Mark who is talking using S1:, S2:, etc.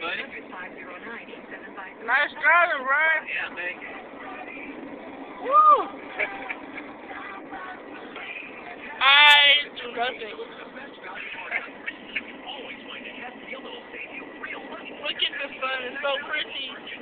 S1: buddy.
S2: Nice driving, Ryan.
S1: Yeah, thank you.
S2: Woo! I do nothing. Look at the sun, it's so pretty.